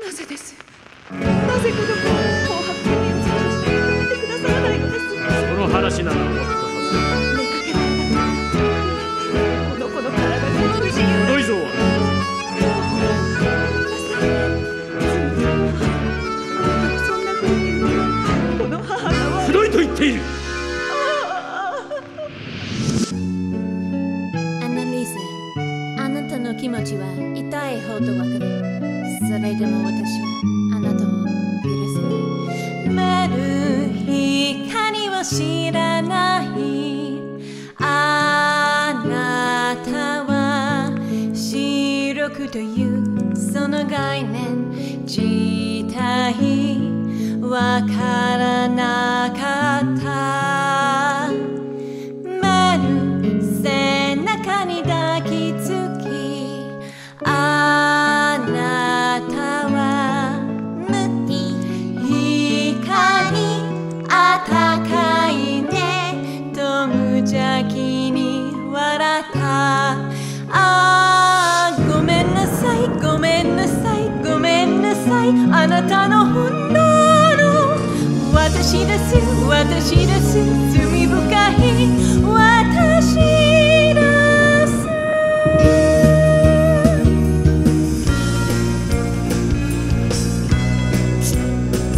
なぜです？なぜこの子を紅白権利を尽くして認めてくださらないのです？その話なら終わったは出かけられなくなったこの子の体が無事にずくどい。と言っているアナリーズあなたの気持ちは痛いほどわかるそれでも私はあなたを許せない。丸い光を知らない。あなたは視力というその概念。自体わからなかった。あの本能の私です。私です。罪深い私です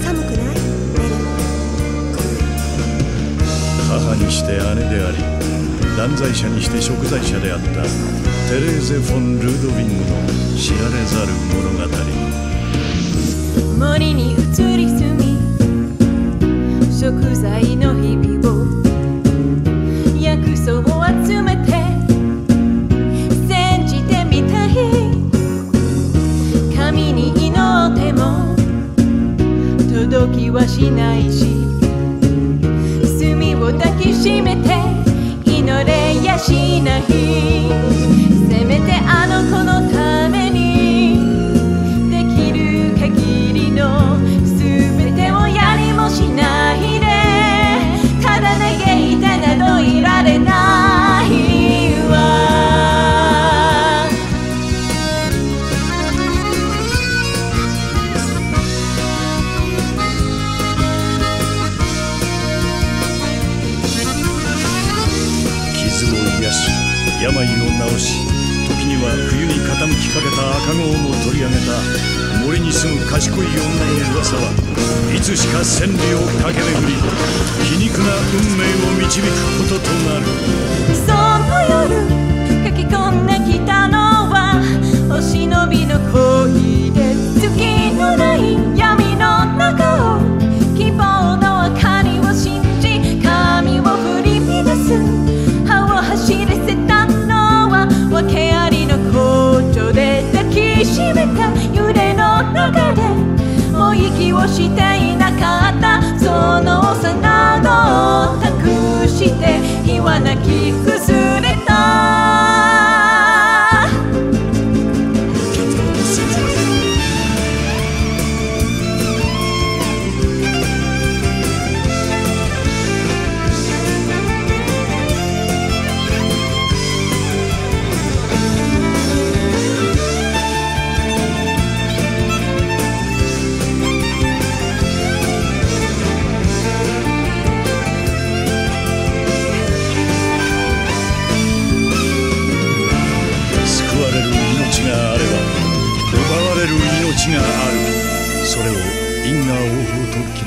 寒くない母にして姉であり断罪者にして贖罪者であったテレーゼ・フォン・ルードウィングの知られざる物語。森に移り住み食材の日々を薬草を集めて煎じてみたい。神に祈っても届きはしないし炭を抱きしめて祈れやしない。病を治し時には冬に傾きかけた赤子をも取り上げた森に住む賢い女の噂はいつしか千里を駆け巡り皮肉な運命を導くこととなる。その夜書き込んできたのはお忍びの声。の幼の託して言わなきく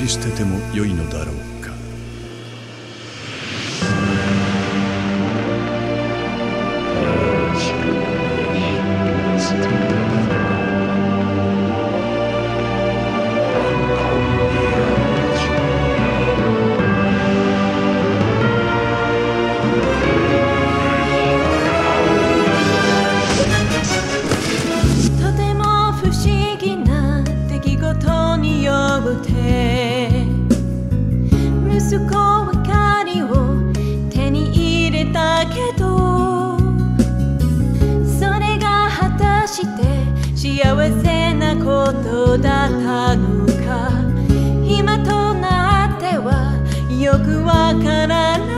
応報と切り捨ててもよいのだろうか。とても不思議な出来事によって幸せなことだったのか。今となってはよくわからない。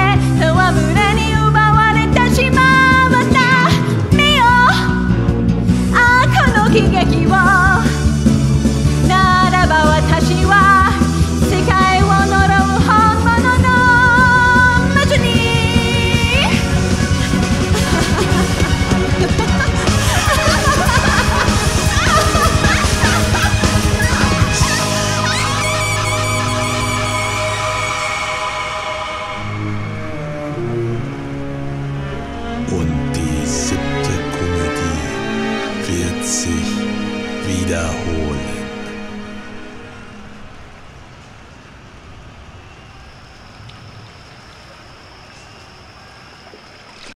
the hole.